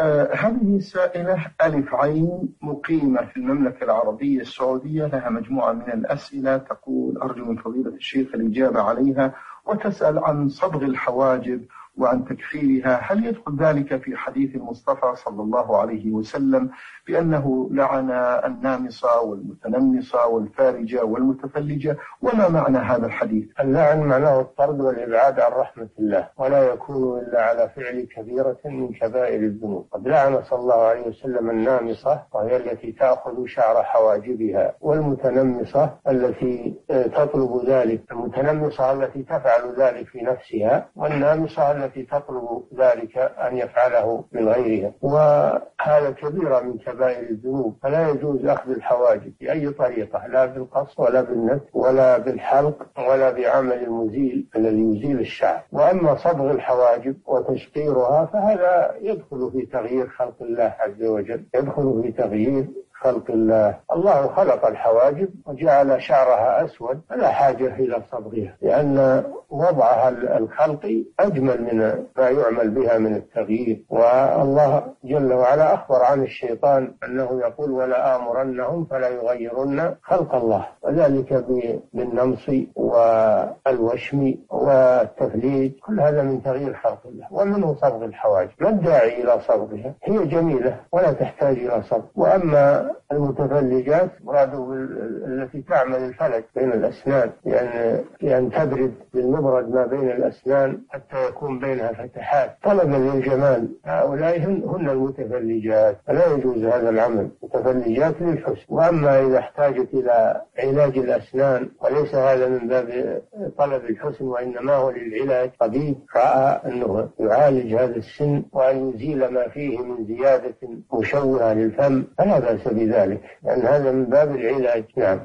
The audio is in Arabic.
آه هذه سائلة ألف عين مقيمة في المملكة العربية السعودية لها مجموعة من الأسئلة تقول أرجو من فضيلة الشيخ الإجابة عليها وتسأل عن صبغ الحواجب وعن تكفيرها هل يدخل ذلك في حديث المصطفى صلى الله عليه وسلم بأنه لعن النامصة والمتنمصة والفارجة والمتفلجة؟ وما معنى هذا الحديث؟ اللعن معناه الطرد والإبعاد عن رحمة الله ولا يكون إلا على فعل كبيرة من كبائر الذنوب. قد لعن صلى الله عليه وسلم النامصة وهي التي تأخذ شعر حواجبها والمتنمصة التي تطلب ذلك المتنمصة التي تفعل ذلك في نفسها والنامصة التي تطلب ذلك أن يفعله من غيرها. وهذا كبيرة من كبائر الذنوب. فلا يجوز أخذ الحواجب بأي طريقة لا بالقص ولا بالنت ولا بالحلق ولا بعمل المزيل الذي يزيل الشعر. وأما صبغ الحواجب وتشقيرها فهذا يدخل في تغيير خلق الله عز وجل يدخل في تغيير خلق الله. الله خلق الحواجب وجعل شعرها أسود فلا حاجة إلى صبغها لأن وضعها الخلقي أجمل من ما يعمل بها من التغيير. والله جل وعلا أخبر عن الشيطان أنه يقول ولا آمرنهم فلا يغيرن خلق الله وذلك بالنمص والوشم والتفليج كل هذا من تغيير خلق الله. ومنه صبغ الحواجب. ما الداعي إلى صبغها؟ هي جميلة ولا تحتاج إلى صبغ. وأما المتفلجات مراد التي تعمل الفلج بين الأسنان لأن لأن تبرد بالمبرد ما بين الأسنان حتى يكون بينها فتحات طلبا للجمال هؤلاء هن المتفلجات. فلا يجوز هذا العمل. متفلجات للحسن. وأما إذا احتاجت إلى علاج الأسنان وليس هذا من باب طلب الحسن وإنما هو للعلاج. طبيب رأى أنه يعالج هذا السن وأن يزيل ما فيه من زيادة مشوهة للفم. فلا بأس بذلك. لأن هذا من باب العلاج. نعم.